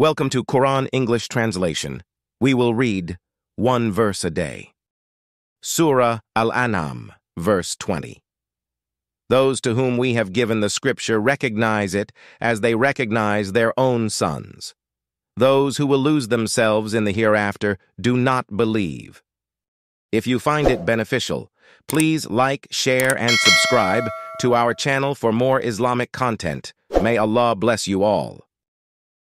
Welcome to Quran English Translation. We will read one verse a day. Surah Al-An'am, verse 20. Those to whom we have given the scripture recognize it as they recognize their own sons. Those who will lose themselves in the hereafter do not believe. If you find it beneficial, please like, share, and subscribe to our channel for more Islamic content. May Allah bless you all.